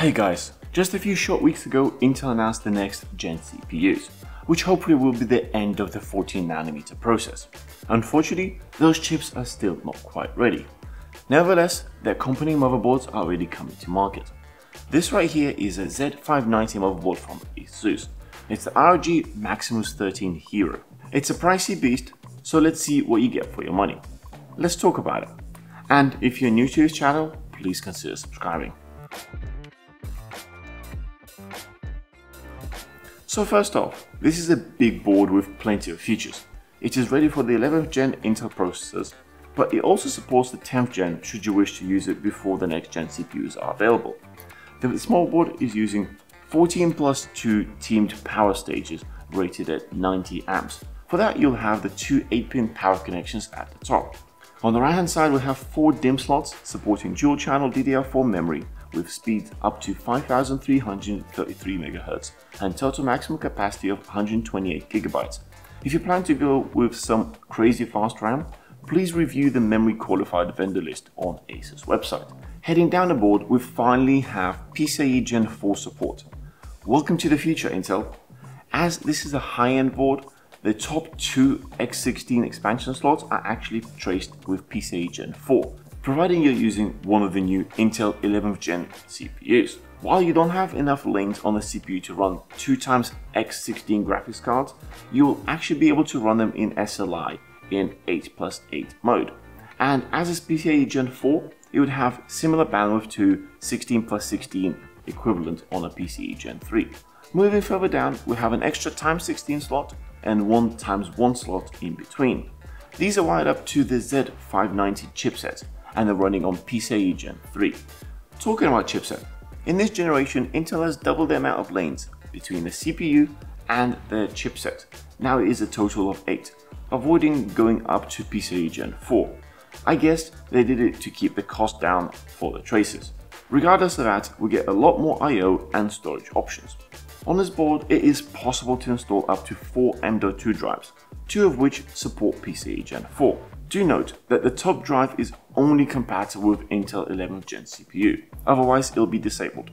Hey guys, just a few short weeks ago Intel announced the next gen CPUs, which hopefully will be the end of the 14nm process. Unfortunately, those chips are still not quite ready. Nevertheless, their accompanying motherboards are already coming to market. This right here is a Z590 motherboard from ASUS. It's the ROG Maximus 13 Hero. It's a pricey beast, so let's see what you get for your money. Let's talk about it. And if you're new to this channel, please consider subscribing. So first off, this is a big board with plenty of features. It is ready for the 11th gen Intel processors, but it also supports the 10th gen should you wish to use it before the next gen CPUs are available. The small board is using 14 plus 2 teamed power stages rated at 90 amps. For that you'll have the two 8-pin power connections at the top. On the right hand side we have 4 DIMM slots supporting dual channel DDR4 memory with speeds up to 5333 MHz and total maximum capacity of 128 GB. If you plan to go with some crazy fast RAM, please review the memory qualified vendor list on ASUS website. Heading down the board, we finally have PCIe Gen 4 support. Welcome to the future Intel. As this is a high-end board, the top two X16 expansion slots are actually traced with PCIe Gen 4, providing you're using one of the new Intel 11th Gen CPUs. While you don't have enough lanes on the CPU to run 2 times X16 graphics cards, you will actually be able to run them in SLI in 8 plus 8 mode. And as is PCIe Gen 4, it would have similar bandwidth to 16 plus 16 equivalent on a PCIe Gen 3. Moving further down, we have an extra times 16 slot and 1 times 1 slot in between. These are wired up to the Z590 chipset, and they're running on PCIe Gen 3. Talking about chipset, in this generation Intel has doubled the amount of lanes between the CPU and the chipset. Now it is a total of 8, avoiding going up to PCIe Gen 4. I guess they did it to keep the cost down for the traces. Regardless of that, we get a lot more I.O. and storage options. On this board, it is possible to install up to 4 M.2 drives, two of which support PCIe Gen 4. Do note that the top drive is only compatible with Intel 11th Gen CPU, otherwise it'll be disabled.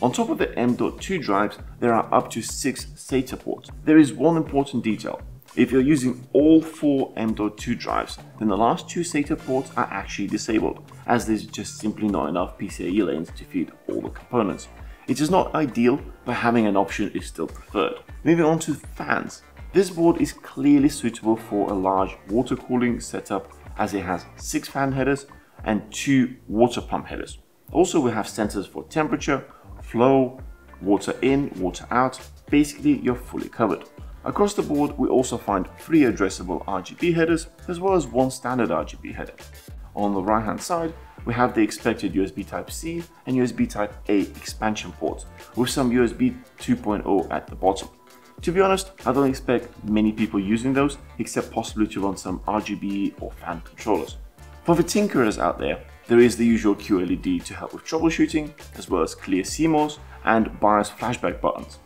On top of the M.2 drives, there are up to 6 SATA ports. There is one important detail. If you're using all 4 M.2 drives, then the last two SATA ports are actually disabled, as there's just simply not enough PCIe lanes to feed all the components. It is not ideal, but having an option is still preferred. Moving on to fans. This board is clearly suitable for a large water cooling setup as it has 6 fan headers and 2 water pump headers. Also we have sensors for temperature, flow, water in, water out, basically you're fully covered. Across the board we also find 3 addressable RGB headers as well as one standard RGB header. On the right hand side we have the expected USB Type-C and USB Type-A expansion ports with some USB 2.0 at the bottom. To be honest, I don't expect many people using those, except possibly to run some RGB or fan controllers. For the tinkerers out there, there is the usual QLED to help with troubleshooting, as well as clear CMOS and BIOS flashback buttons.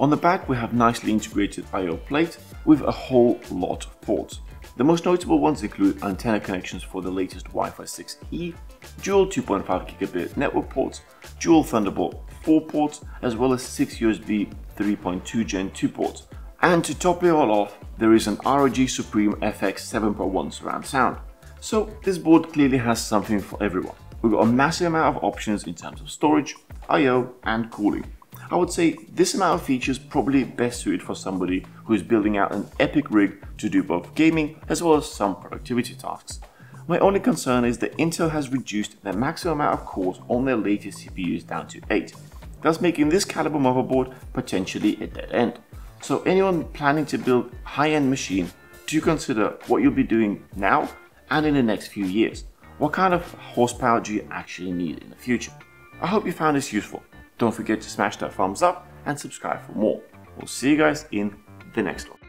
On the back we have nicely integrated I.O. plate with a whole lot of ports. The most notable ones include antenna connections for the latest Wi-Fi 6E, dual 2.5 gigabit network ports, dual Thunderbolt 4 ports, as well as 6 USB 3.2 Gen 2 ports. And to top it all off, there is an ROG Supreme FX 7.1 surround sound. So this board clearly has something for everyone. We've got a massive amount of options in terms of storage, I.O. and cooling. I would say this amount of features probably best suited for somebody who is building out an epic rig to do both gaming as well as some productivity tasks. My only concern is that Intel has reduced the maximum amount of cores on their latest CPUs down to 8, thus making this caliber motherboard potentially a dead end. So anyone planning to build high-end machine, do consider what you'll be doing now and in the next few years. What kind of horsepower do you actually need in the future? I hope you found this useful. Don't forget to smash that thumbs up and subscribe for more. We'll see you guys in the next one.